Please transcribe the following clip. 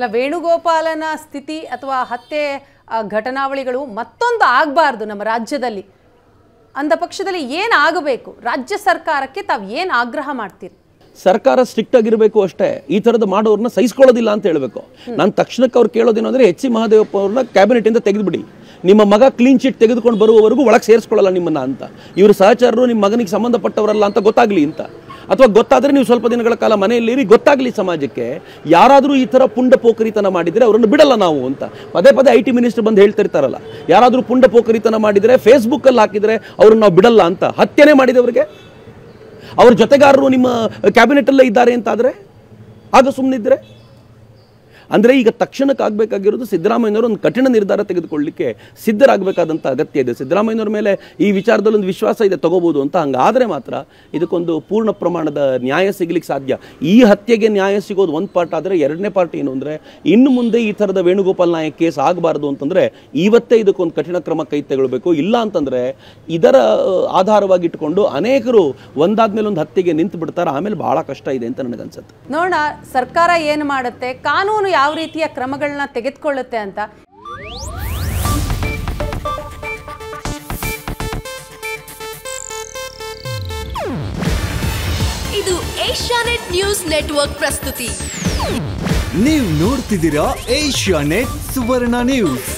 ಅಲ್ಲ ವೇಣುಗೋಪಾಲನ ಸ್ಥಿತಿ ಅಥವಾ ಹತ್ಯೆ ಘಟನಾವಳಿಗಳು ಮತ್ತೊಂದು ಆಗಬಾರ್ದು ನಮ್ಮ ರಾಜ್ಯದಲ್ಲಿ. ಅಂದ ಪಕ್ಷದಲ್ಲಿ ಏನು ಆಗಬೇಕು? ರಾಜ್ಯ ಸರ್ಕಾರಕ್ಕೆ ತಾವು ಏನು ಆಗ್ರಹ ಮಾಡ್ತೀರಿ? ಸರ್ಕಾರ ಸ್ಟ್ರಿಕ್ಟ್ ಆಗಿರಬೇಕು ಅಷ್ಟೇ. ಈ ಥರದ್ದು ಮಾಡೋರನ್ನ ಸಹಿಸ್ಕೊಳ್ಳೋದಿಲ್ಲ ಅಂತ ಹೇಳಬೇಕು. ನಾನು ತಕ್ಷಣಕ್ಕೆ ಅವ್ರು ಕೇಳೋದೇನು ಅಂದರೆ ಎಚ್ ಸಿ ಮಹಾದೇವಪ್ಪ ಅವ್ರನ್ನ ಕ್ಯಾಬಿನೆಟಿಂದ ತೆಗೆದುಬಿಡಿ. ನಿಮ್ಮ ಮಗ ಕ್ಲೀನ್ ಚಿಟ್ ತೆಗೆದುಕೊಂಡು ಬರುವವರೆಗೂ ಒಳಗೆ ಸೇರಿಸ್ಕೊಳ್ಳಲ್ಲ ನಿಮ್ಮನ್ನ ಅಂತ. ಇವರು ಸಹಚಾರರು ನಿಮ್ಮ ಮಗನಿಗೆ ಸಂಬಂಧಪಟ್ಟವರಲ್ಲ ಅಂತ ಗೊತ್ತಾಗಲಿ ಅಂತ. ಅಥವಾ ಗೊತ್ತಾದರೆ ನೀವು ಸ್ವಲ್ಪ ದಿನಗಳ ಕಾಲ ಮನೆಯಲ್ಲಿರಿ, ಗೊತ್ತಾಗಲಿ ಸಮಾಜಕ್ಕೆ. ಯಾರಾದರೂ ಈ ಥರ ಪುಂಡ ಪೋಖರಿತನ ಮಾಡಿದರೆ ಅವರನ್ನು ಬಿಡಲ್ಲ ನಾವು ಅಂತ. ಪದೇ ಪದೇ ಐ ಟಿ ಮಿನಿಸ್ಟರ್ ಬಂದು ಹೇಳ್ತಿರ್ತಾರಲ್ಲ ಯಾರಾದರೂ ಪುಂಡ ಪೋಖರಿತನ ಮಾಡಿದರೆ ಫೇಸ್ಬುಕ್ಕಲ್ಲಿ ಹಾಕಿದರೆ ಅವ್ರನ್ನ ನಾವು ಬಿಡಲ್ಲ ಅಂತ. ಹತ್ಯೆನೇ ಮಾಡಿದವರಿಗೆ ಅವ್ರ ಜೊತೆಗಾರರು ನಿಮ್ಮ ಕ್ಯಾಬಿನೆಟಲ್ಲೇ ಇದ್ದಾರೆ ಅಂತಾದರೆ, ಆಗ ಸುಮ್ಮನಿದ್ರೆ ಅಂದರೆ ಈಗ ತಕ್ಷಣಕ್ಕೆ ಆಗಬೇಕಾಗಿರೋದು ಸಿದ್ದರಾಮಯ್ಯನವರು ಒಂದು ಕಠಿಣ ನಿರ್ಧಾರ ತೆಗೆದುಕೊಳ್ಳಲಿಕ್ಕೆ ಸಿದ್ಧರಾಗಬೇಕಾದಂಥ ಅಗತ್ಯ ಇದೆ. ಸಿದ್ದರಾಮಯ್ಯನವ್ರ ಮೇಲೆ ಈ ವಿಚಾರದಲ್ಲಿ ಒಂದು ವಿಶ್ವಾಸ ಇದೆ, ತಗೋಬೋದು ಅಂತ. ಹಂಗಾದರೆ ಮಾತ್ರ ಇದಕ್ಕೊಂದು ಪೂರ್ಣ ಪ್ರಮಾಣದ ನ್ಯಾಯ ಸಿಗಲಿಕ್ಕೆ ಸಾಧ್ಯ. ಈ ಹತ್ಯೆಗೆ ನ್ಯಾಯ ಸಿಗೋದು ಒಂದು ಪಾರ್ಟ್, ಆದರೆ ಎರಡನೇ ಪಾರ್ಟ್ ಏನು ಅಂದರೆ, ಇನ್ನು ಮುಂದೆ ಈ ಥರದ ವೇಣುಗೋಪಾಲ್ ನಾಯಕ್ ಕೇಸ್ ಆಗಬಾರ್ದು ಅಂತಂದರೆ ಇವತ್ತೇ ಇದಕ್ಕೊಂದು ಕಠಿಣ ಕ್ರಮ ಕೈ ತಗೊಳ್ಬೇಕು. ಇಲ್ಲ ಅಂತಂದರೆ ಇದರ ಆಧಾರವಾಗಿಟ್ಟುಕೊಂಡು ಅನೇಕರು ಒಂದಾದ್ಮೇಲೆ ಒಂದು ಹತ್ಯೆಗೆ ನಿಂತು ಬಿಡ್ತಾರೆ ಆಮೇಲೆ ಬಹಳ ಕಷ್ಟ ಇದೆ ಅಂತ ನನಗನ್ಸುತ್ತೆ ನೋಡೋಣ, ಸರ್ಕಾರ ಏನು ಮಾಡುತ್ತೆ? ಕಾನೂನು ಯಾವ ರೀತಿಯ ಕ್ರಮಗಳನ್ನ ತೆಗೆದುಕೊಳ್ಳುತ್ತೆ ಅಂತ? ಇದು ಏಷ್ಯಾನೆಟ್ ನ್ಯೂಸ್ ನೆಟ್ವರ್ಕ್ ಪ್ರಸ್ತುತಿ. ನೀವು ನೋಡ್ತಿದ್ದೀರಾ ಏಷ್ಯಾ ನೆಟ್ ಸುವರ್ಣ ನ್ಯೂಸ್.